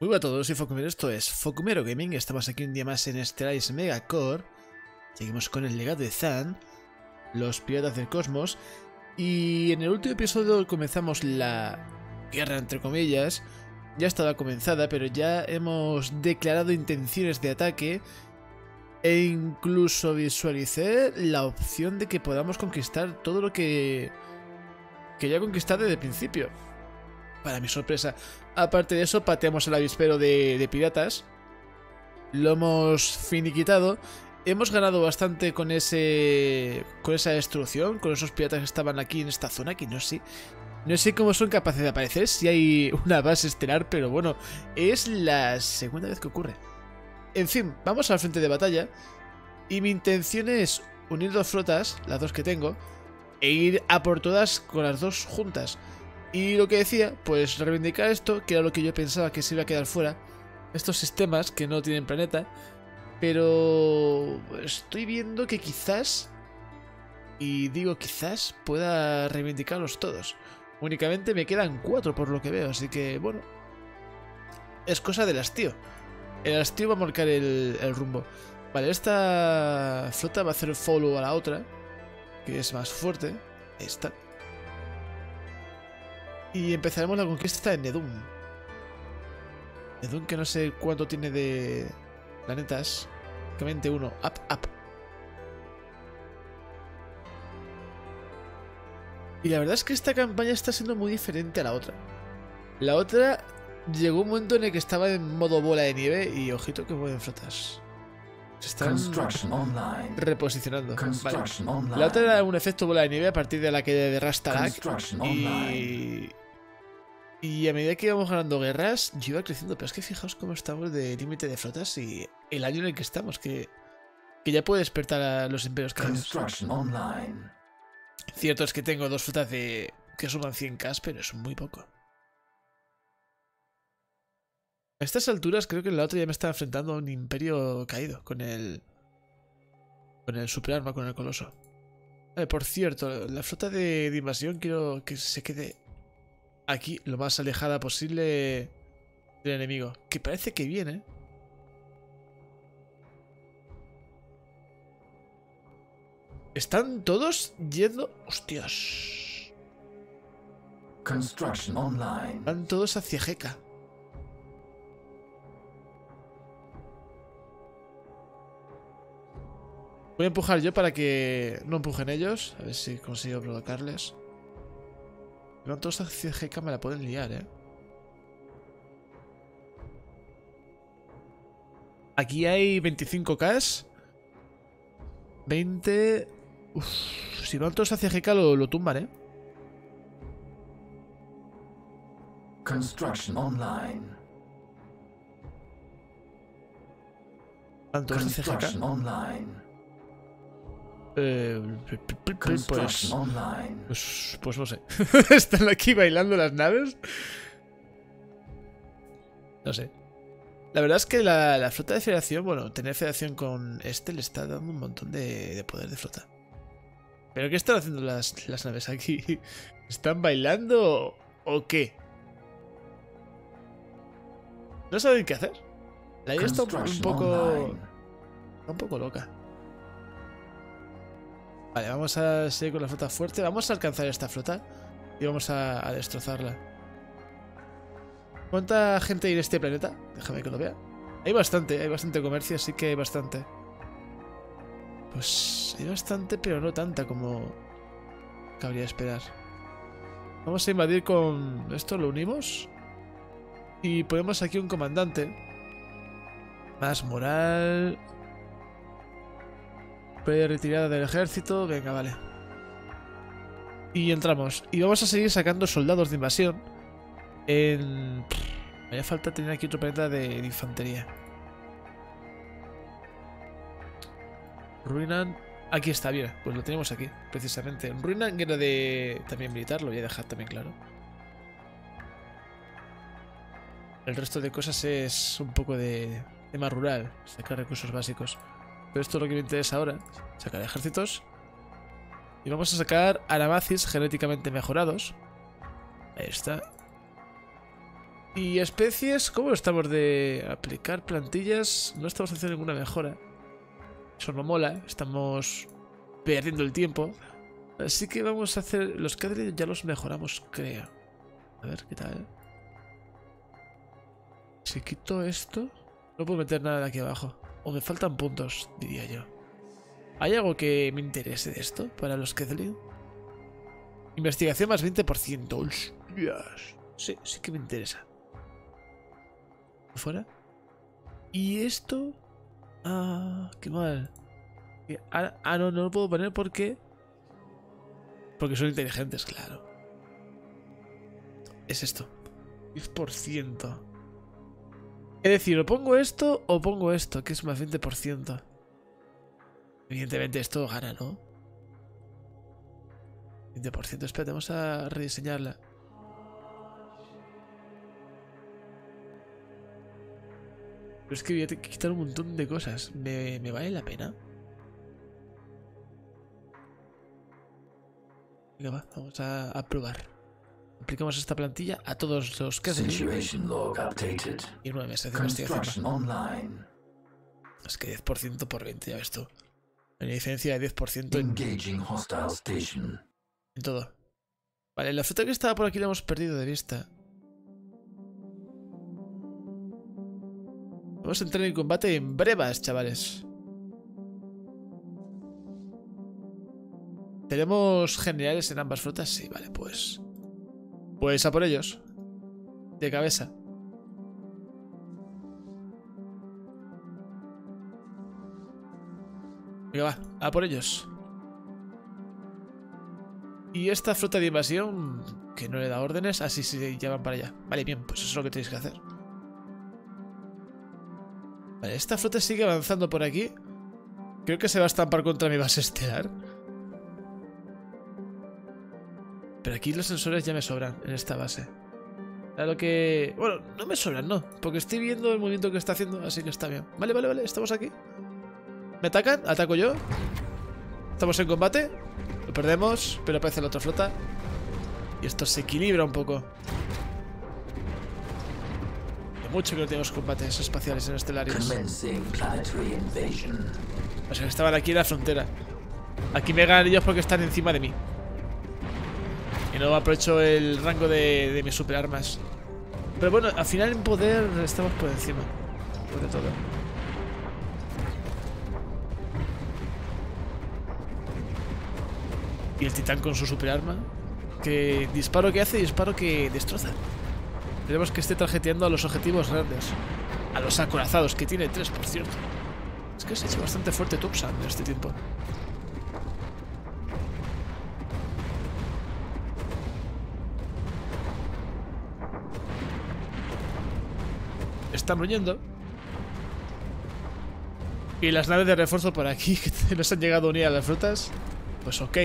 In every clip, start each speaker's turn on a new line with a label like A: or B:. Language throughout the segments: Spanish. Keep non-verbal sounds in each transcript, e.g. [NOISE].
A: Muy buenas a todos, soy Focumero, esto es Focumero Gaming, estamos aquí un día más en Stellaris Megacore, seguimos con el legado de Zan, los piratas del cosmos, y en el último episodio comenzamos la guerra entre comillas, ya estaba comenzada, pero ya hemos declarado intenciones de ataque. E incluso visualicé la opción de que podamos conquistar todo lo que, que ya conquisté desde el principio. Para mi sorpresa. Aparte de eso, pateamos el avispero de, piratas. Lo hemos finiquitado. Hemos ganado bastante con ese. con esa destrucción. Con esos piratas que estaban aquí en esta zona. Que no sé. No sé cómo son capaces de aparecer. Si hay una base estelar. Pero bueno. Es la segunda vez que ocurre. En fin, vamos al frente de batalla. Y mi intención es unir dos flotas. Las dos que tengo. E ir a por todas con las dos juntas. Y lo que decía, pues reivindicar esto, que era lo que yo pensaba que se iba a quedar fuera. Estos sistemas que no tienen planeta. Pero estoy viendo que quizás, y digo quizás, pueda reivindicarlos todos. Únicamente me quedan cuatro por lo que veo, así que bueno. Es cosa del hastío. El hastío va a marcar el, el rumbo. Vale, esta flota va a hacer follow a la otra, que es más fuerte. Está. Y empezaremos la conquista de Nedum. Nedum que no sé cuánto tiene de planetas. Únicamente uno. Up, up. Y la verdad es que esta campaña está siendo muy diferente a la otra. La otra llegó un momento en el que estaba en modo bola de nieve y ojito que mueven flotas. Se están reposicionando. Vale. La otra era un efecto bola de nieve a partir de la que de Rastarak. Y... y a medida que íbamos ganando guerras, yo iba creciendo. Pero es que fijaos cómo estamos de límite de flotas y el año en el que estamos, que, que ya puede despertar a los imperios caídos. Cierto es que tengo dos flotas de que suman 100k, pero es muy poco. A estas alturas creo que en la otra ya me estaba enfrentando a un imperio caído con el... Con el superarma, con el coloso. Vale, por cierto, la flota de, de, invasión quiero que se quede aquí lo más alejada posible del enemigo. Que parece que viene. Están todos yendo... ¡Hostias!
B: Construction online.
A: Van todos hacia Jeca. Voy a empujar yo para que no empujen ellos. A ver si consigo provocarles. Van todos hacia GK me la pueden liar, eh. Aquí hay 25k. 20. Uf, si van todos hacia GK lo, lo tumban, eh.
B: Construction online.
A: Van todos hacia
B: Construction
A: GK.
B: online.
A: Eh, pues,
B: online.
A: pues, pues no sé. [LAUGHS] ¿Están aquí bailando las naves? No sé. La verdad es que la, la flota de federación, bueno, tener federación con este le está dando un montón de, de poder de flota. ¿Pero qué están haciendo las, las naves aquí? [LAUGHS] ¿Están bailando o qué? No saben qué hacer. La idea está un, poco... Está un poco loca. Vale, vamos a seguir con la flota fuerte. Vamos a alcanzar esta flota y vamos a, destrozarla. ¿Cuánta gente hay en este planeta? Déjame que lo vea. Hay bastante, hay bastante comercio, así que hay bastante. Pues hay bastante, pero no tanta como cabría esperar. Vamos a invadir con... Esto lo unimos. Y ponemos aquí un comandante. Más moral. Retirada del ejército. Venga, vale. Y entramos. Y vamos a seguir sacando soldados de invasión. En... Me haría falta tener aquí otro planeta de, de infantería. Ruinan... Aquí está, bien. Pues lo tenemos aquí, precisamente. Ruinan era de... También militar, lo voy a dejar también claro. El resto de cosas es un poco de tema rural, sacar recursos básicos. Pero esto es lo que me interesa ahora, sacar ejércitos. Y vamos a sacar aramacis genéticamente mejorados. Ahí está. Y especies, ¿cómo estamos de aplicar plantillas? No estamos haciendo ninguna mejora. Eso no mola, estamos perdiendo el tiempo. Así que vamos a hacer... Los cadres ya los mejoramos, creo. A ver, ¿qué tal? Si quito esto... No puedo meter nada de aquí abajo. O me faltan puntos, diría yo. ¿Hay algo que me interese de esto para los Kedlin? Investigación más 20%. Hostias. Sí, sí que me interesa. ¿Fuera? ¿Y esto? Ah, qué mal. Ah, ah, no, no lo puedo poner porque... Porque son inteligentes, claro. Es esto. 10%. Es decir, o pongo esto o pongo esto, que es más 20%. Evidentemente esto gana, ¿no? 20%. Espérate, vamos a rediseñarla. Pero es que voy a quitar un montón de cosas. ¿Me, vale la pena? Venga, va, vamos a probar. Aplicamos esta plantilla a todos los casos. Y nueve meses de investigación.
B: Online.
A: Es que 10% por 20, ya ves tú. Una diferencia de 10% en,
B: Engaging hostile station.
A: en todo. Vale, la fruta que estaba por aquí la hemos perdido de vista. Vamos a entrar en combate en brevas, chavales. ¿Tenemos generales en ambas flotas? Sí, vale, pues... Pues a por ellos. De cabeza. Venga, va, a por ellos. Y esta flota de invasión, que no le da órdenes, así se ya van para allá. Vale, bien, pues eso es lo que tenéis que hacer. Vale, esta flota sigue avanzando por aquí. Creo que se va a estampar contra mi base estelar. Pero aquí los sensores ya me sobran en esta base. Claro que... Bueno, no me sobran, no. Porque estoy viendo el movimiento que está haciendo, así que está bien. Vale, vale, vale, estamos aquí. ¿Me atacan? ¿Ataco yo? Estamos en combate. Lo perdemos, pero aparece la otra flota. Y esto se equilibra un poco. De mucho que no tenemos combates espaciales en
B: invasion.
A: O sea, estaban aquí en la frontera. Aquí me ganan ellos porque están encima de mí. Y no aprovecho el rango de, de mis superarmas. Pero bueno, al final en poder estamos por encima. Por de todo. Y el titán con su superarma. Que disparo que hace, disparo que destroza. Tenemos que esté tarjeteando a los objetivos grandes. A los acorazados, que tiene tres, por cierto. Es que se ha hecho bastante fuerte Tupsan en este tiempo. Están huyendo. Y las naves de refuerzo por aquí, [LAUGHS] que nos han llegado a unir a las frutas. Pues ok.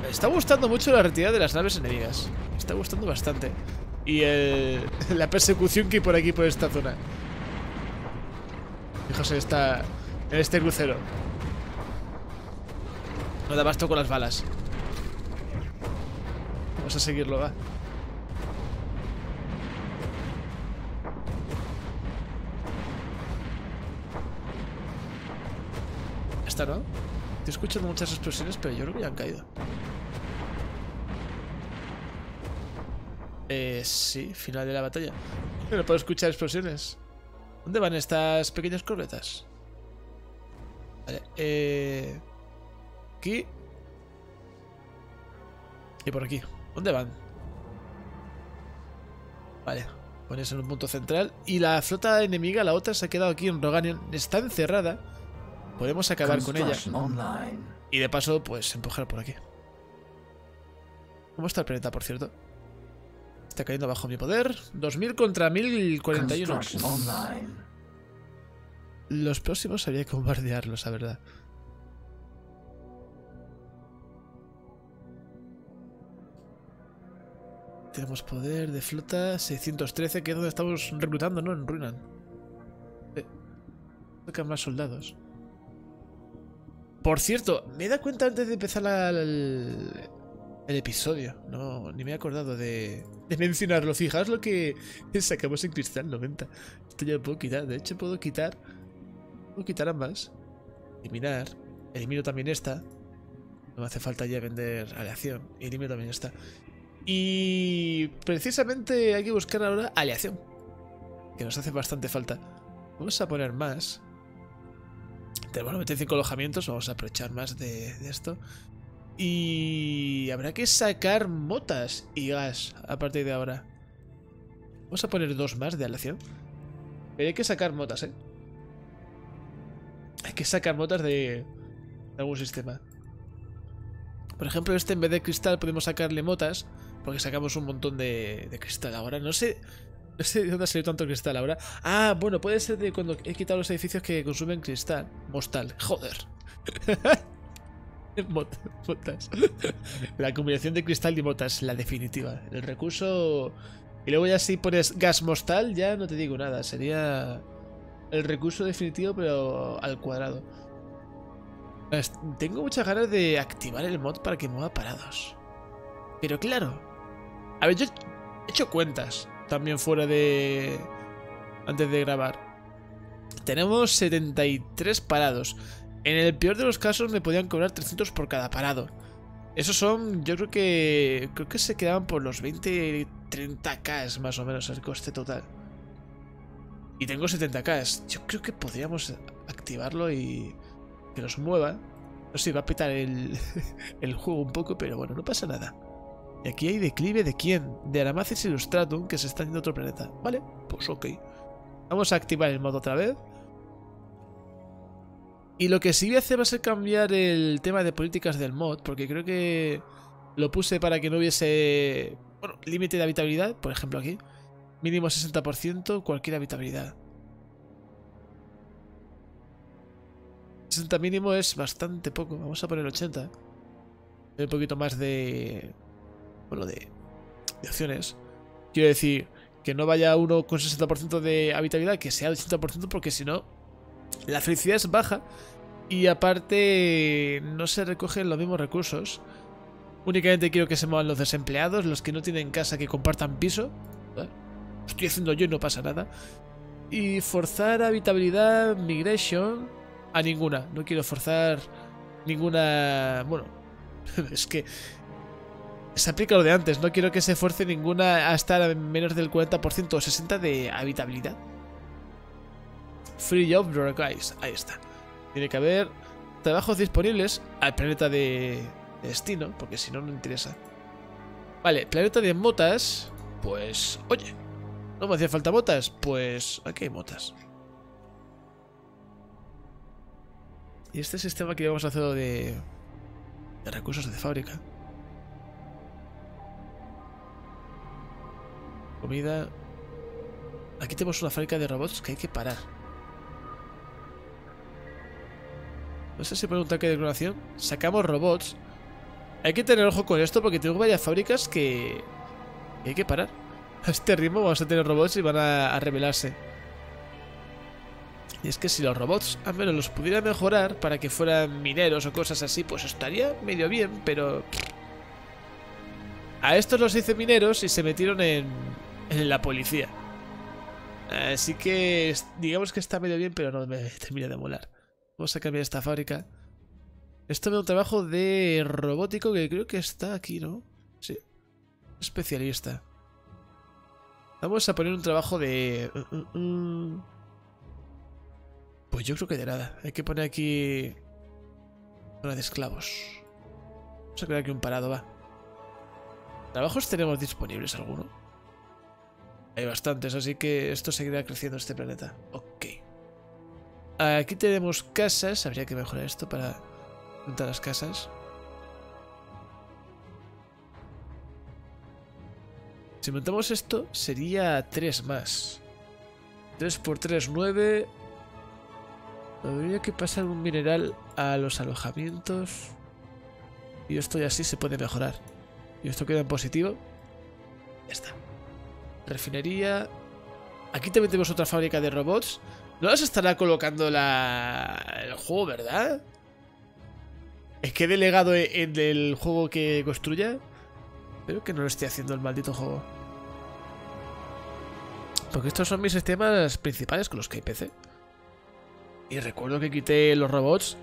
A: Me está gustando mucho la retirada de las naves enemigas. Me está gustando bastante. Y el- [LAUGHS] la persecución que hay por aquí, por esta zona. Fijaos en, en este crucero. No da basto con las balas. Vamos a seguirlo, va. Esta no. Estoy escuchando muchas explosiones, pero yo creo que ya han caído. Eh, sí, final de la batalla. Pero puedo escuchar explosiones. ¿Dónde van estas pequeñas corbetas? Vale, eh... Aquí. Y por aquí. ¿Dónde van? Vale, pones en un punto central. Y la flota enemiga, la otra, se ha quedado aquí en Roganion. Está encerrada. Podemos acabar con ella. Y de paso, pues empujar por aquí. ¿Cómo está el planeta, por cierto? Está cayendo bajo mi poder. 2000 contra 1041.
B: Construction online.
A: Los próximos habría que bombardearlos, la verdad. Tenemos poder de flota 613, que es donde estamos reclutando, ¿no? En Ruinan. Eh, tocan más soldados. Por cierto, me he dado cuenta antes de empezar el episodio. No, ni me he acordado de, de mencionarlo. Fijaos lo que [LAUGHS] sacamos en Cristal 90. Esto ya lo puedo quitar. De hecho, puedo quitar. Puedo quitar ambas. Eliminar. Elimino también esta. No me hace falta ya vender aleación. Elimino también esta. Y precisamente hay que buscar ahora aleación. Que nos hace bastante falta. Vamos a poner más. Tenemos 95 alojamientos. Vamos a aprovechar más de, esto. Y habrá que sacar motas y gas a partir de ahora. Vamos a poner dos más de aleación. Pero hay que sacar motas, ¿eh? Hay que sacar motas de, de algún sistema. Por ejemplo, este en vez de cristal podemos sacarle motas. Porque sacamos un montón de cristal ahora. No sé, no sé de dónde ha salido tanto cristal ahora. Ah, bueno, puede ser de cuando he quitado los edificios que consumen cristal. Mostal. Joder. [LAUGHS] Mot- motas. La combinación de cristal y motas, la definitiva. El recurso. Y luego ya si pones gas mostal, ya no te digo nada. Sería el recurso definitivo, pero al cuadrado. Tengo muchas ganas de activar el mod para que mueva parados. Pero claro. A ver, yo he hecho cuentas también fuera de. Antes de grabar. Tenemos 73 parados. En el peor de los casos me podían cobrar 300 por cada parado. Esos son, yo creo que. Creo que se quedaban por los 20, 30k más o menos el coste total. Y tengo 70k. Yo creo que podríamos activarlo y. que nos mueva. No sé, va a petar el, [LAUGHS] el juego un poco, pero bueno, no pasa nada. Y aquí hay declive de quién? De Aramacis Illustratum, que se está yendo a otro planeta. Vale, pues ok. Vamos a activar el modo otra vez. Y lo que sí voy a hacer va a ser cambiar el tema de políticas del mod, porque creo que lo puse para que no hubiese. Bueno, límite de habitabilidad, por ejemplo aquí. Mínimo 60%, cualquier habitabilidad. 60 mínimo es bastante poco. Vamos a poner 80. Hay un poquito más de. Bueno, de, de opciones. Quiero decir, que no vaya uno con 60% de habitabilidad, que sea el 80%, porque si no, la felicidad es baja. Y aparte, no se recogen los mismos recursos. Únicamente quiero que se muevan los desempleados, los que no tienen casa que compartan piso. estoy haciendo yo y no pasa nada. Y forzar habitabilidad, migration, a ninguna. No quiero forzar ninguna. Bueno, [LAUGHS] es que se aplica lo de antes. No quiero que se fuerce ninguna a estar a menos del 40% o 60% de habitabilidad. Free Job Guys. Ahí está. Tiene que haber trabajos disponibles al planeta de, de destino, porque si no, no interesa. Vale, planeta de motas. Pues, oye, ¿no me hacía falta motas? Pues aquí hay motas. Y este sistema que vamos a hacer de, de recursos de fábrica. Comida. Aquí tenemos una fábrica de robots que hay que parar. No sé si pone un tanque de clonación. Sacamos robots. Hay que tener ojo con esto porque tengo varias fábricas que, hay que parar. A este ritmo vamos a tener robots y van a, a rebelarse. Y es que si los robots al menos los pudiera mejorar para que fueran mineros o cosas así, pues estaría medio bien, pero... A estos los hice mineros y se metieron en [LAUGHS] la policía. Así que digamos que está medio bien, pero no me termina de molar. Vamos a cambiar esta fábrica. Esto me da un trabajo de robótico que creo que está aquí, ¿no? Sí. Especialista. Vamos a poner un trabajo de... uh, uh, uh. Pues yo creo que de nada. Hay que poner aquí... Zona de esclavos. Vamos a crear aquí un parado, va. ¿Trabajos tenemos disponibles alguno? Hay bastantes, así que esto seguirá creciendo este planeta. Ok. Aquí tenemos casas. Habría que mejorar esto para juntar las casas. Si montamos esto, sería 3 más. 3 por 3, 9. Habría que pasar un mineral a los alojamientos. Y esto ya sí se puede mejorar. Y esto queda en positivo. Ya está. Refinería. Aquí también tenemos otra fábrica de robots. No las estará colocando la... el juego, ¿verdad? ¿Es que he delegado en el juego que construya? Espero que no lo esté haciendo el maldito juego. Porque estos son mis sistemas principales con los que PC. Y recuerdo que quité los robots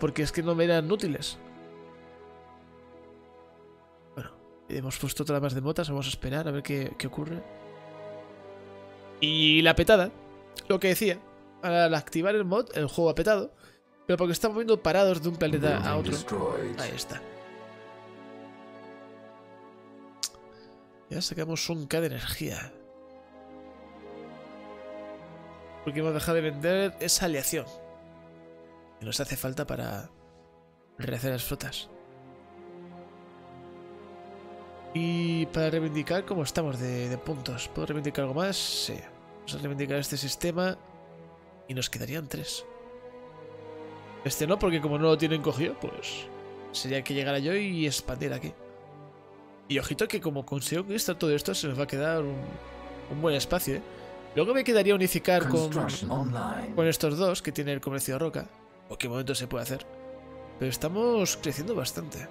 A: porque es que no me eran útiles. Bueno, hemos puesto otra más de motas, vamos a esperar a ver qué, qué ocurre. Y la petada, lo que decía, al activar el mod, el juego ha petado, pero porque estamos moviendo parados de un planeta a otro. Ahí está. Ya sacamos un K de energía. Porque hemos dejado de vender esa aleación. Que nos hace falta para rehacer las flotas. Y para reivindicar cómo estamos de, de puntos. ¿Puedo reivindicar algo más? Sí. Vamos a reivindicar este sistema. Y nos quedarían tres. Este no, porque como no lo tienen cogido, pues sería que llegara yo y expandir aquí. Y ojito que como consigo conquistar todo esto, se nos va a quedar un, un buen espacio, ¿eh? Luego me quedaría unificar con, con estos dos que tiene el comercio de roca. O qué momento se puede hacer. Pero estamos creciendo bastante.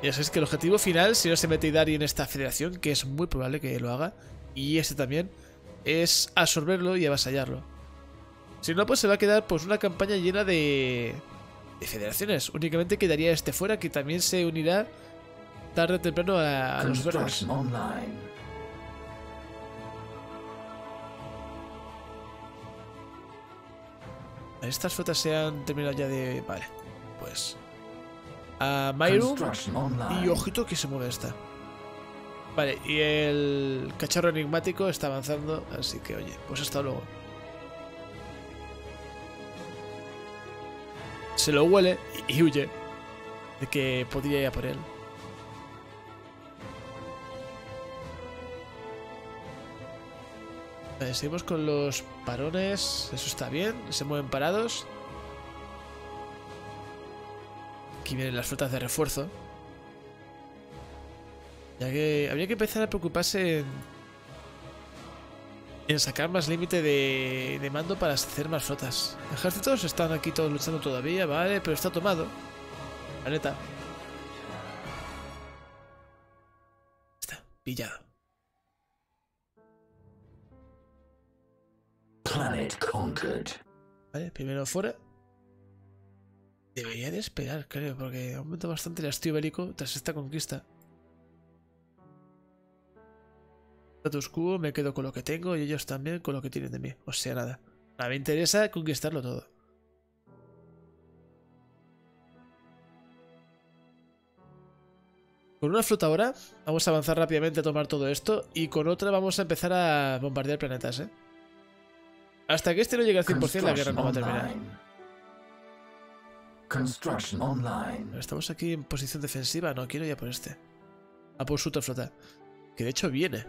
A: Ya sabéis que el objetivo final, si no se mete Idari en esta federación, que es muy probable que lo haga, y este también, es absorberlo y avasallarlo. Si no, pues se va a quedar pues una campaña llena de, de federaciones. Únicamente quedaría este fuera, que también se unirá tarde o temprano a, a los verdes. Estas flotas se han terminado ya de... Vale, pues... A
B: online.
A: y ojito que se mueve esta. Vale, y el cacharro enigmático está avanzando, así que oye, pues hasta luego. Se lo huele y, y huye de que podría ir a por él. Vale, seguimos con los parones, eso está bien, se mueven parados. Aquí vienen las flotas de refuerzo. Ya que habría que empezar a preocuparse en, en sacar más límite de, de mando para hacer más flotas. Ejércitos están aquí todos luchando todavía, vale, pero está tomado. La neta. Está pillado.
B: Planet conquered.
A: Vale, primero fuera. Debería de esperar, creo, porque aumenta bastante el hastío bélico tras esta conquista. Status quo, me quedo con lo que tengo y ellos también con lo que tienen de mí. O sea, nada. A mí me interesa conquistarlo todo. Con una flota ahora vamos a avanzar rápidamente a tomar todo esto y con otra vamos a empezar a bombardear planetas, ¿eh? Hasta que este no llegue al 100% la guerra no va a terminar.
B: Construction online.
A: Estamos aquí en posición defensiva, no quiero ir a por este. A por su otra flota. Que de hecho viene.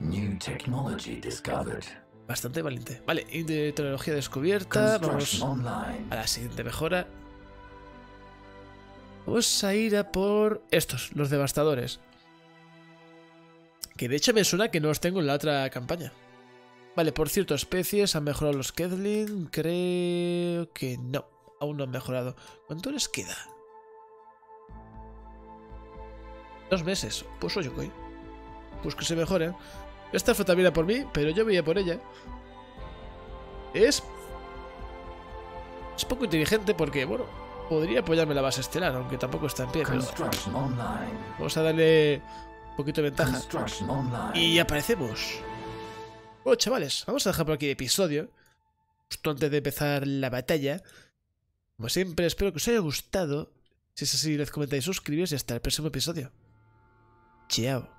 B: New technology discovered.
A: Bastante valiente. Vale, y de tecnología descubierta. Vamos
B: online.
A: a la siguiente mejora. Vamos a ir a por estos, los devastadores. Que de hecho me suena que no los tengo en la otra campaña. Vale, por cierto, especies han mejorado los Kedlin. Creo que no. Aún no han mejorado. ¿Cuánto les queda? Dos meses. Pues oye, coy. Pues que se mejoren. Esta flota viene a por mí, pero yo voy a por ella. Es. Es poco inteligente porque, bueno, podría apoyarme la base estelar, aunque tampoco está en pie. Pero vamos a darle un poquito de ventaja. Y aparecemos. Bueno, chavales, vamos a dejar por aquí el episodio. Justo antes de empezar la batalla. Como siempre, espero que os haya gustado. Si es así, les comentáis, suscribiros y hasta el próximo episodio. Chao.